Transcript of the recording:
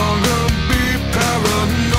longer be paranoid.